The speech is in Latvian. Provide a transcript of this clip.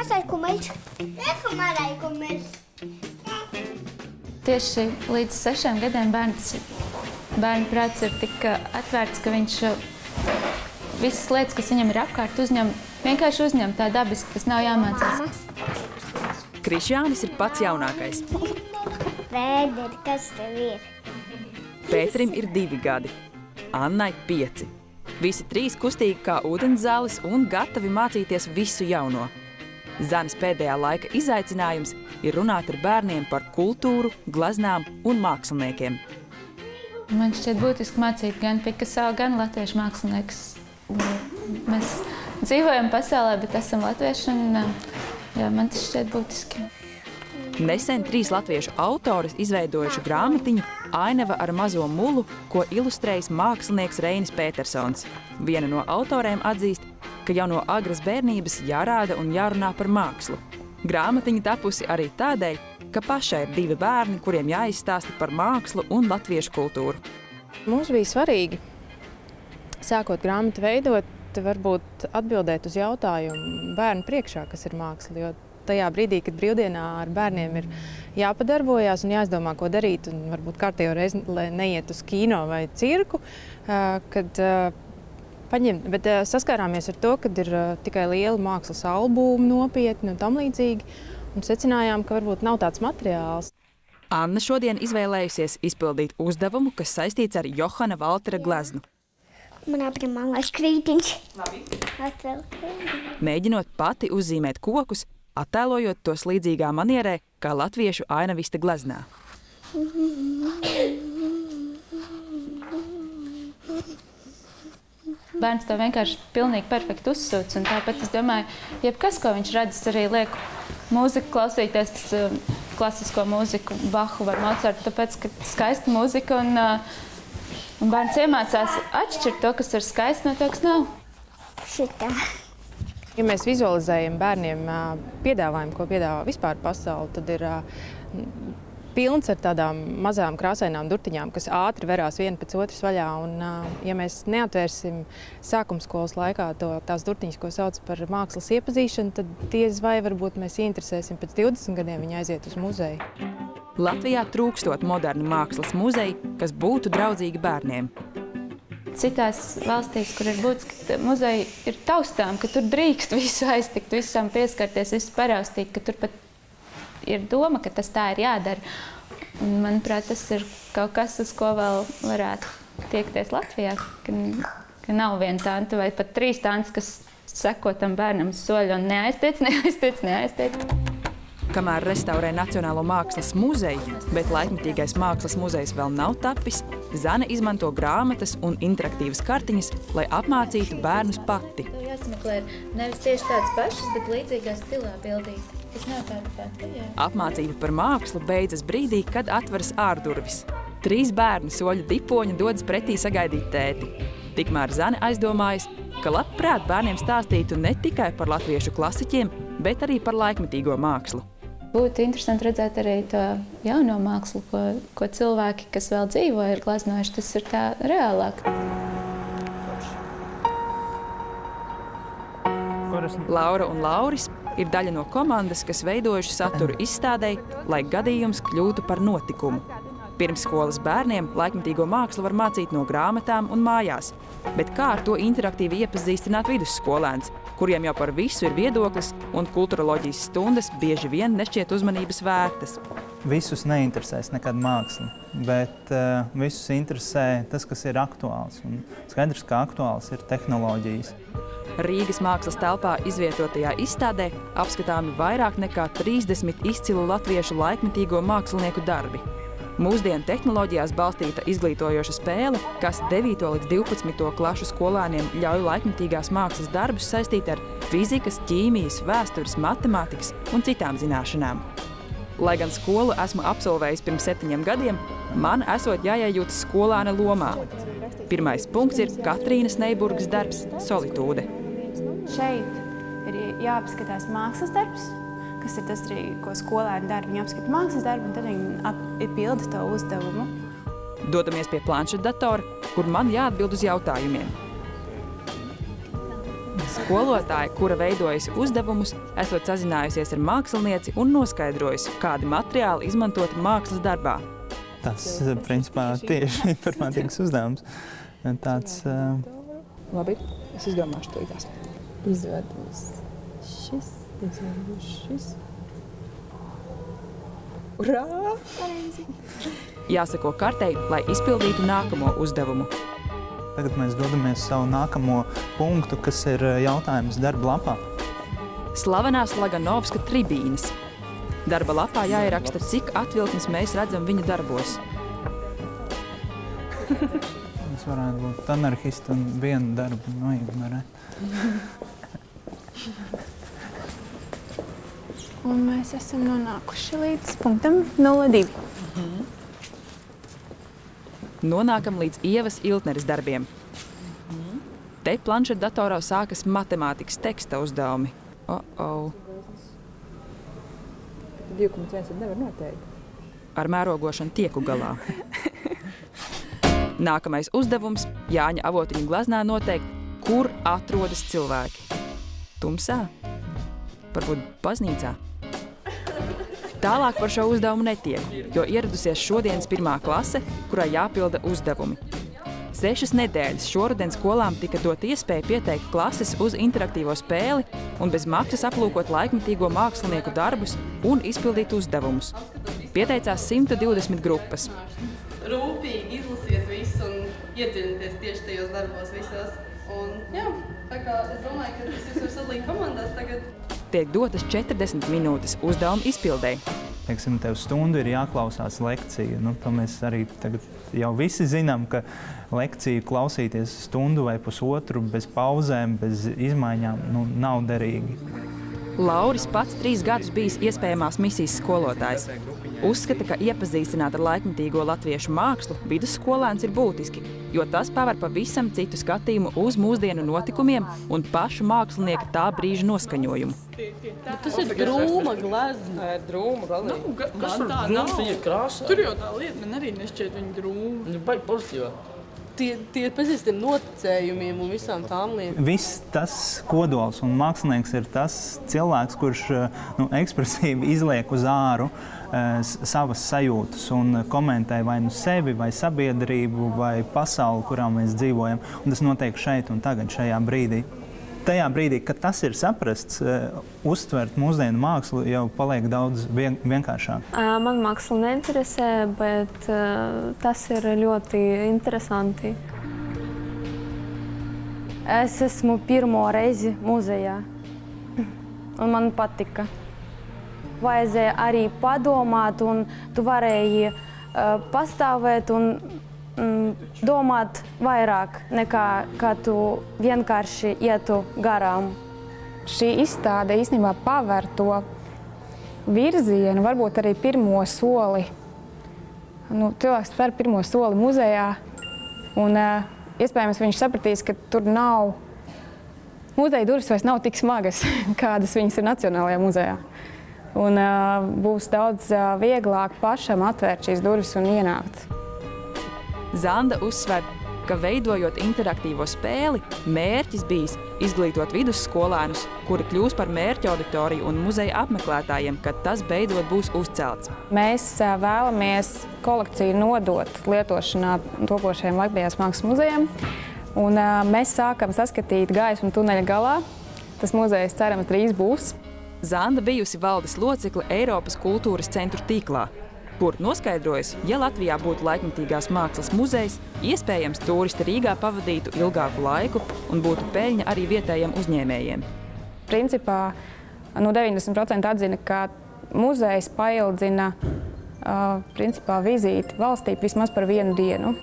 Mazais kumeļš. Eko mazai kumeļš. Tieši līdz sešiem gadiem bērns, bērnu prāts ir tik uh, atvērts, ka viņš uh, visas lietas, kas viņam ir apkārt, uzņem, vienkārši uzņem tā dabiski, tas nav jāmācās. Krišjānis ir pats jaunākais. Vēder, kas tev ir? Pēterim ir divi gadi, Annai pieci. Visi trīs kustīgi kā ūdenzāles un gatavi mācīties visu jauno. Zanes pēdējā laika izaicinājums ir runāt ar bērniem par kultūru, glaznām un māksliniekiem. Man šķiet būtiski mācīt gan Picasso, gan latviešu māksliniekus. Mēs dzīvojam pasaulē, bet esam latvieši, un jā, man tas šķiet būtiski. Nesen trīs latviešu autori izveidojuši grāmatiņu Ainava ar mazo mulu, ko ilustrējis mākslinieks Reinis Petersons. Viena no autoriem atzīst, ka jau no agras bērnības jārāda un jārunā par mākslu. Grāmatiņa tapusi arī tādēļ, ka pašai ir divi bērni, kuriem jāizstāsta par mākslu un latviešu kultūru. Mums bija svarīgi, sākot grāmatu veidot, varbūt atbildēt uz jautājumu bērnu priekšā, kas ir māksla. Jo tajā brīdī, kad brīvdienā ar bērniem ir jāpadarbojās un jāizdomā, ko darīt, un varbūt kārtējo reizi neiet uz kino vai cirku, kad paņemt, bet saskārāmies ar to, ka ir tikai liela mākslas albumi nopietni un tam līdzīgi, un secinājām, ka varbūt nav tāds materiāls. Anna šodien izvēlējusies izpildīt uzdevumu, kas saistīts ar Johana Valtera gleznu. Man apņemā lai skrītiņš. Labi. Atvelk. Mēģinot pati uzzīmēt kokus, attēlojot tos līdzīgā manierē, kā latviešu ainavista gleznā. Bērns to vienkārši pilnīgi perfekti uzsūc, un tāpēc es domāju, jebkas, ko viņš redz, arī liek mūziku klausīties, tas, klasisko mūziku, Bahu vai Mocartu, tāpēc, ka skaista mūzika un, un bērns iemācās atšķirt to, kas ir skaisti no to, kas nav. Šitā. Ja mēs vizualizējam bērniem piedāvājumu, ko piedāvā vispār pasauli, tad ir pilns ar tādām mazām krāsainām durtiņām, kas ātri verās viena pēc otras vaļā. Un, ja mēs neatvērsim sākumskolas laikā to, tās durtiņas, ko sauc par mākslas iepazīšanu, tad diez vai varbūt mēs ieinteresēsim pēc 20 gadiem viņa aiziet uz muzeju. Latvijā trūkstot moderni mākslas muzeji, kas būtu draudzīgi bērniem. Citās valstīs, kur ir būtiski, ka muzeji ir taustām, ka tur drīkst visu aiztikt, visam pieskarties, visu paraustīt, ka tur pat ir doma, ka tas tā ir jādara. Un, manuprāt, tas ir kaut kas, uz ko vēl varētu tiekties Latvijā, ka, ka nav viena tanta vai pat trīs tantas, kas seko tam bērnam soļu un neaiztiec, neaiztiec, neaiztiec. Kamēr restaurē Nacionālo mākslas muzeju, bet laikmatīgais mākslas muzejs vēl nav tapis, Zane izmanto grāmatas un interaktīvas kartiņas, lai apmācītu bērnus pati. Tev jāsameklē nevis tieši tādas pašas, bet līdzīgā stilā bildīt. Apmācība par mākslu beidzas brīdī, kad atveras ārdurvis. Trīs bērni soļu dipoņa dodas pretī sagaidīt tēti. Tikmēr Zane aizdomājas, ka labprāt bērniem stāstītu ne tikai par latviešu klasiķiem, bet arī par laikmetīgo mākslu. Būtu interesanti redzēt arī to jauno mākslu, ko, ko cilvēki, kas vēl dzīvo, ir gleznojuši. Tas ir tā reālāk. Laura un Lauris ir daļa no komandas, kas veidojuši saturu izstādēji, lai gadījums kļūtu par notikumu. Pirmsskolas bērniem laikmatīgo mākslu var mācīt no grāmatām un mājās, bet kā ar to interaktīvi iepazīstināt vidusskolēns, kuriem jau par visu ir viedoklis un kulturoloģijas stundas bieži vien nešķiet uzmanības vērtas. Visus neinteresēs nekad māksla, bet uh, visus interesē tas, kas ir aktuāls. Un skaidrs, ka aktuāls ir tehnoloģijas. Rīgas mākslas telpā izvietotajā izstādē apskatāmi vairāk nekā 30 izcilu latviešu laikmetīgo mākslinieku darbi. Mūsdienu tehnoloģijās balstīta izglītojoša spēle, kas 9. līdz 12. klašu skolēniem ļauj laikmetīgās mākslas darbus saistīt ar fizikas, ķīmijas, vēstures, matemātikas un citām zināšanām. Lai gan skolu esmu absolvējis pirms septiņiem gadiem, man esot jāiejūtas skolāna lomā. Pirmais punkts ir Katrīnas Neiburgas darbs Solitūde. Šeit ir jāapskatās mākslas darbs, kas ir tas, arī, ko skolēni dara. Viņi apskata mākslas darbu, un tad viņi pilda to uzdevumu. Dodamies pie planšetdatora, kur man jāatbild uz jautājumiem. Skolotāja, kura veidojusi uzdevumus, esot sazinājusies ar mākslinieci un noskaidrojusi, kādi materiāli izmantoti mākslas darbā. Tas, eh, principā, tieši informātikas uzdevums. Tāds, uh, Labi, es izdomāšu to tās. Izvēlētos šis, izvēlētos šis. Urā! Jāsako kartei, lai izpildītu nākamo uzdevumu. Tagad mēs dodamies uz savu nākamo punktu, kas ir eh, jautājums darba lapā. Slavenās Laganovska tribīnes. Darba lapā jāieraksta, cik atvilknes mēs redzam viņa darbos. Mēs varētu būt anarchisti un vienu darbu noignorēt. Un mēs esam nonākuši līdz punktam 02. Nonākam līdz ievas Iltneres darbiem. Te planšetdatorā sākas matemātikas teksta uzdevumi. Oh -oh. 2,1 tad nevar noteikt. Ar mērogošanu tieku galā. Nākamais uzdevums Jāņa avotiņa glaznā noteikt, kur atrodas cilvēki. Tumsā? Varbūt baznīcā? Tālāk par šo uzdevumu netiek, jo ieradusies šodienas pirmā klase, kurai jāpilda uzdevumi. Sešas nedēļas šoruden skolām tika dot iespēja pieteikt klases uz interaktīvo spēli un bez maksas aplūkot laikmetīgo mākslinieku darbus un izpildīt uzdevumus. Pieteicās 120 grupas. rūpīgi izlasiet visu un iedziļināties tieši tajos darbos visos. Un, jā, tā kā es domāju, ka tas jūs varat sadalīt komandās tagad. Tiek dotas 40 minūtes uzdevuma izpildēji. Teiksim, tev stundu ir jāklausās lekcija. Nu, to mēs arī tagad jau visi zinām, ka lekciju klausīties stundu vai pusotru bez pauzēm, bez izmaiņām nu, nav derīgi. Lauris pats trīs gadus bijis iespējamās misijas skolotājs. Uzskata, ka iepazīstināt ar laikmetīgo latviešu mākslu vidusskolēns ir būtiski, jo tas paver pavisam citu skatījumu uz mūsdienu notikumiem un pašu mākslinieka tā brīža noskaņojumu. Tas ir drūma glezna. Ir drūma galīgi. Man tā nav. Viņa ir krāsa. Tur jau tā lieta man arī nešķiet viņa drūma. Viņa baigi pozitīva. Tie, tie tiem noticējumiem un visām tām lietām. Viss tas kodols un mākslinieks ir tas cilvēks, kurš eh, nu, ekspresīvi izliek uz āru eh, savas sajūtas un komentē vai nu sevi, vai sabiedrību, vai pasauli, kurā mēs dzīvojam. Un tas notiek šeit un tagad, šajā brīdī. Tajā brīdī, kad tas ir saprasts, eh, uztvert mūsdienu mākslu jau paliek daudz vien, vienkāršāk. Man māksla neinteresē, bet tas ir ļoti interesanti. Es esmu pirmo reizi muzejā, un man patika. Vajadzēja arī padomāt, un tu varēji pastāvēt un domāt vairāk nekā kā tu vienkārši ietu garām. Šī izstāde īstenībā paver to virzienu, varbūt arī pirmo soli. Nu, cilvēks spēr pirmo soli muzejā, un uh, iespējams viņš sapratīs, ka tur nav. Muzeja durvis vairs nav tik smagas, kādas viņas ir Nacionālajā muzejā. Un, uh, būs daudz uh, vieglāk pašam atvērt šīs durvis un ienākt. Zanda uzsver, ka veidojot interaktīvo spēli, mērķis bijis izglītot vidusskolēnus, kuri kļūs par mērķa auditoriju un muzeja apmeklētājiem, kad tas beidzot būs uzcelts. Mēs vēlamies kolekciju nodot lietošanā topošajiem Latvijas mākslas muzejiem. Un, mēs sākam saskatīt gaismu tuneļa galā. Tas muzejs cerams drīz būs. Zanda bijusi valdes locekle Eiropas kultūras centru tīklā, kur noskaidrojas, ja Latvijā būtu laikmetīgās mākslas muzejs, iespējams turisti Rīgā pavadītu ilgāku laiku un būtu peļņa arī vietējiem uzņēmējiem. Principā nu, 90% atzina, ka muzejs paildzina ā, principā, vizīti valstī vismaz par vienu dienu.